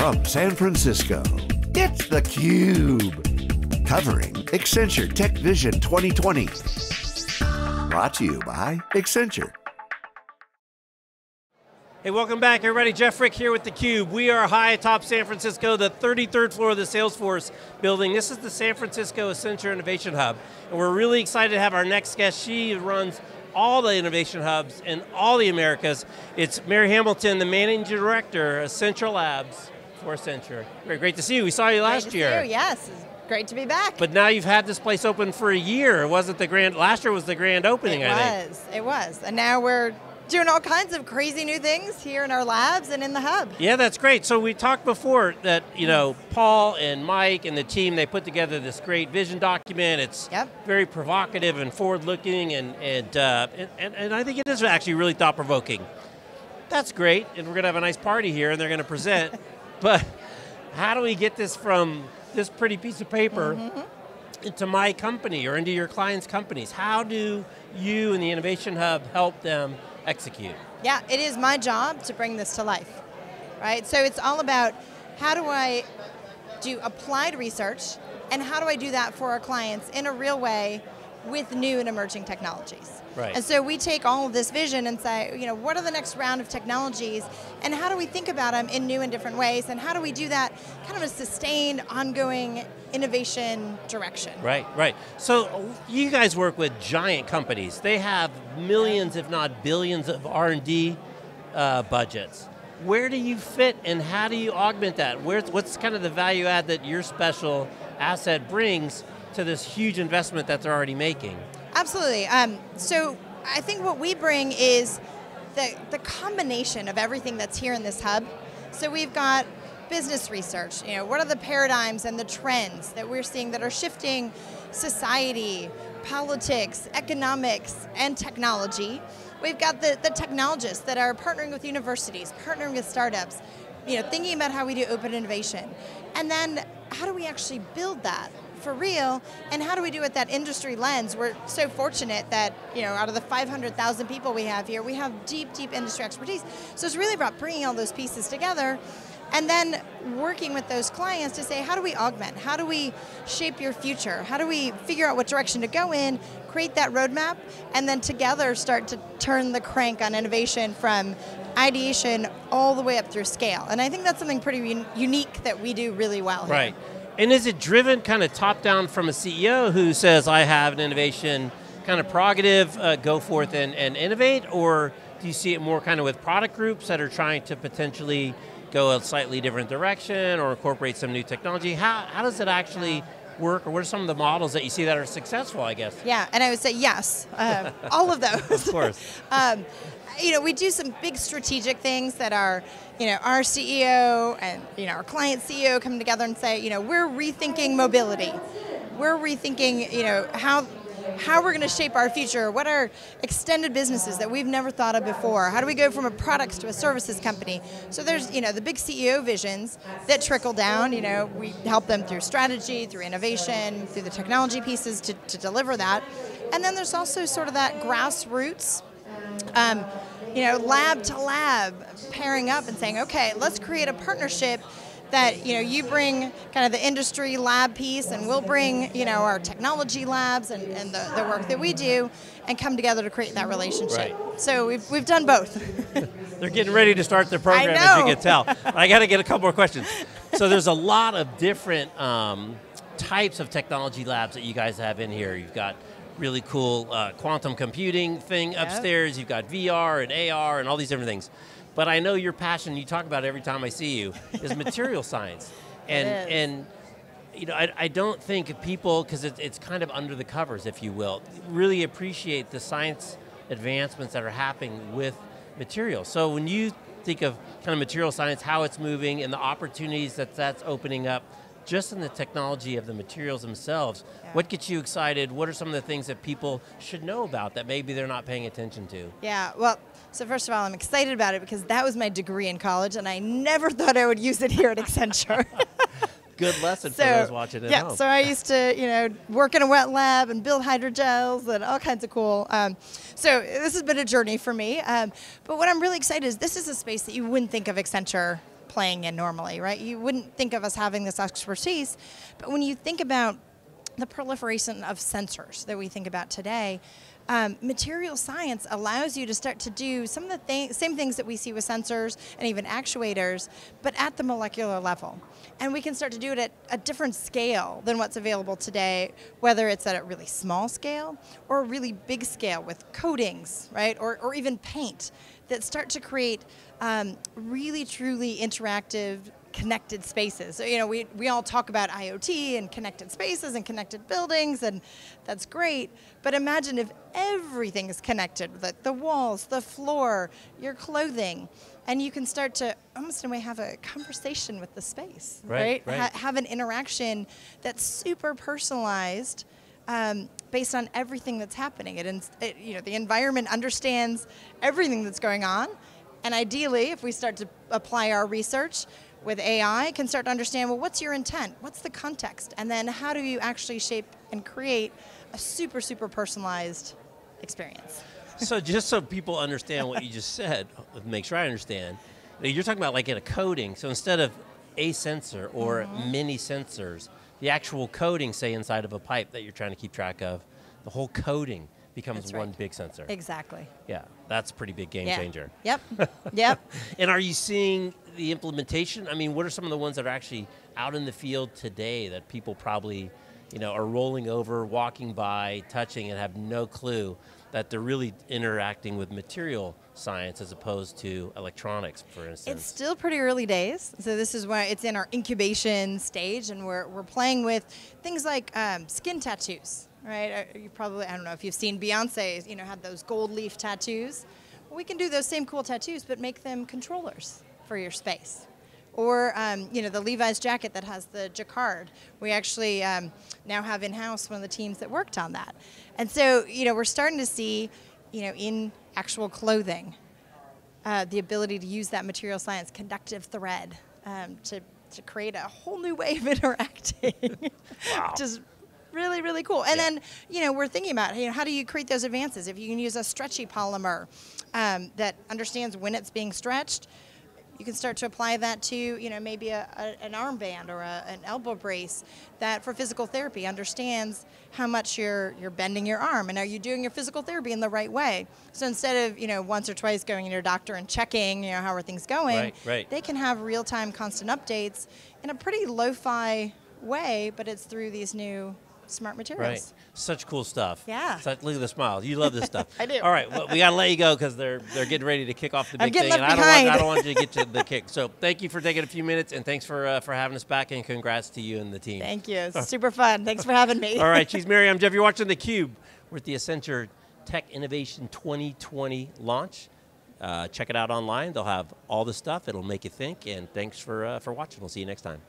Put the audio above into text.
from San Francisco, it's theCUBE. Covering Accenture Tech Vision 2020. Brought to you by Accenture. Hey, welcome back everybody. Jeff Frick here with theCUBE. We are high atop San Francisco, the 33rd floor of the Salesforce building. This is the San Francisco Accenture Innovation Hub. And we're really excited to have our next guest. She runs all the innovation hubs in all the Americas. It's Mary Hamilton, the Managing Director of Accenture Labs for Accenture. Mary great to see you. We saw you last year. You. Yes, great to be back. But now you've had this place open for a year. It wasn't the grand, last year was the grand opening, it I think. It was, it was. And now we're doing all kinds of crazy new things here in our labs and in the hub. Yeah, that's great. So we talked before that, you know, Paul and Mike and the team, they put together this great vision document. It's yep. very provocative and forward-looking, and, and, uh, and, and I think it is actually really thought-provoking. That's great, and we're going to have a nice party here, and they're going to present, but how do we get this from this pretty piece of paper mm -hmm. into my company or into your clients' companies? How do you and the Innovation Hub help them execute. Yeah, it is my job to bring this to life, right? So it's all about how do I do applied research and how do I do that for our clients in a real way with new and emerging technologies. Right. And so we take all of this vision and say, you know, what are the next round of technologies and how do we think about them in new and different ways and how do we do that kind of a sustained, ongoing innovation direction. Right, right. So you guys work with giant companies. They have millions, if not billions of R&D uh, budgets. Where do you fit and how do you augment that? Where's, what's kind of the value add that your special asset brings to this huge investment that they're already making? Absolutely. Um, so I think what we bring is the, the combination of everything that's here in this hub. So we've got business research, you know, what are the paradigms and the trends that we're seeing that are shifting society, politics, economics, and technology. We've got the, the technologists that are partnering with universities, partnering with startups, you know, thinking about how we do open innovation. And then how do we actually build that? For real, and how do we do it that industry lens? We're so fortunate that, you know, out of the 500,000 people we have here, we have deep, deep industry expertise. So it's really about bringing all those pieces together and then working with those clients to say, how do we augment? How do we shape your future? How do we figure out what direction to go in, create that roadmap, and then together start to turn the crank on innovation from ideation all the way up through scale. And I think that's something pretty un unique that we do really well here. And is it driven kind of top down from a CEO who says, I have an innovation kind of prerogative, uh, go forth and, and innovate, or do you see it more kind of with product groups that are trying to potentially go a slightly different direction or incorporate some new technology? How, how does it actually work, or what are some of the models that you see that are successful, I guess? Yeah, and I would say yes, uh, all of those. of course. um, you know, we do some big strategic things that are, you know, our CEO and, you know, our client CEO come together and say, you know, we're rethinking mobility. We're rethinking, you know, how how we're going to shape our future, what are extended businesses that we've never thought of before, how do we go from a products to a services company. So there's, you know, the big CEO visions that trickle down, you know, we help them through strategy, through innovation, through the technology pieces to, to deliver that. And then there's also sort of that grassroots um, you know, lab to lab, pairing up and saying, okay, let's create a partnership that you know you bring kind of the industry lab piece and we'll bring you know our technology labs and, and the, the work that we do and come together to create that relationship. Right. so we've, we've done both. They're getting ready to start their program as you can tell. I got to get a couple more questions. So there's a lot of different um, types of technology labs that you guys have in here. You've got really cool uh, quantum computing thing yep. upstairs. You've got VR and AR and all these different things. But I know your passion, you talk about it every time I see you, is material science. And, and you know, I, I don't think people, because it, it's kind of under the covers, if you will, really appreciate the science advancements that are happening with materials. So when you think of kind of material science, how it's moving, and the opportunities that that's opening up, just in the technology of the materials themselves, yeah. what gets you excited? What are some of the things that people should know about that maybe they're not paying attention to? Yeah, well, so first of all, I'm excited about it because that was my degree in college and I never thought I would use it here at Accenture. Good lesson so, for those watching at yeah, home. so I used to, you know, work in a wet lab and build hydrogels and all kinds of cool. Um, so this has been a journey for me. Um, but what I'm really excited is this is a space that you wouldn't think of Accenture playing in normally, right? You wouldn't think of us having this expertise, but when you think about the proliferation of sensors that we think about today, um, material science allows you to start to do some of the th- same things that we see with sensors and even actuators, but at the molecular level. And we can start to do it at a different scale than what's available today, whether it's at a really small scale or a really big scale with coatings, right? Or, or even paint that start to create um, really, truly interactive connected spaces. So, you know, we, we all talk about IoT and connected spaces and connected buildings, and that's great. But imagine if everything is connected the, the walls, the floor, your clothing, and you can start to almost in a way have a conversation with the space, right? right? right. Ha- have an interaction that's super personalized. Um, based on everything that's happening, it, it, you know the environment understands everything that's going on, and ideally, if we start to apply our research, with AI can start to understand well what's your intent? What's the context? And then how do you actually shape and create a super super personalized experience? So just so people understand what you just said make sure i understand you're talking about like in a coating. So instead of a sensor or mm-hmm. many sensors the actual coating say inside of a pipe that you're trying to keep track of the whole coating becomes one big sensor. Exactly. Yeah, that's a pretty big game yeah. changer. Yep. yep. and are you seeing the implementation? I mean, what are some of the ones that are actually out in the field today that people probably, you know, are rolling over, walking by, touching, and have no clue that they're really interacting with material science as opposed to electronics, for instance? It's still pretty early days. So this is why it's in our incubation stage, and we're, we're playing with things like um, skin tattoos right? Uh, you probably, I don't know if you've seen Beyonce, you know, had those gold leaf tattoos. We can do those same cool tattoos, but make them controllers for your space. Or, um, you know, the Levi's jacket that has the jacquard. We actually um, now have in-house one of the teams that worked on that. And so, you know, we're starting to see, you know, in actual clothing, uh, the ability to use that material science conductive thread um, to, to create a whole new way of interacting. wow. Which is really, really cool. And yeah. then, you know, we're thinking about you know, how do you create those advances? If you can use a stretchy polymer um, that understands when it's being stretched, you can start to apply that to, you know, maybe a, a, an armband or a, an elbow brace that for physical therapy understands how much you're you're bending your arm and are you doing your physical therapy in the right way. So instead of, you know, once or twice going to your doctor and checking, you know, how are things going, right, right. they can have real-time constant updates in a pretty lo-fi way, but it's through these new smart materials. Right. Such cool stuff. Yeah. Such, look at the smiles. You love this stuff. I do. All right. Well, we got to let you go because they're they're getting ready to kick off the big thing, and I don't want I don't want you to get to the kick. So thank you for taking a few minutes and thanks for uh, for having us back and congrats to you and the team. Thank you. It's super fun. Thanks for having me. All right. She's Mary. I'm Jeff. You're watching the Cube. We're at the Accenture Tech Innovation 2020 launch. Uh, check it out online. They'll have all the stuff. It'll make you think. And thanks for uh, for watching. We'll see you next time.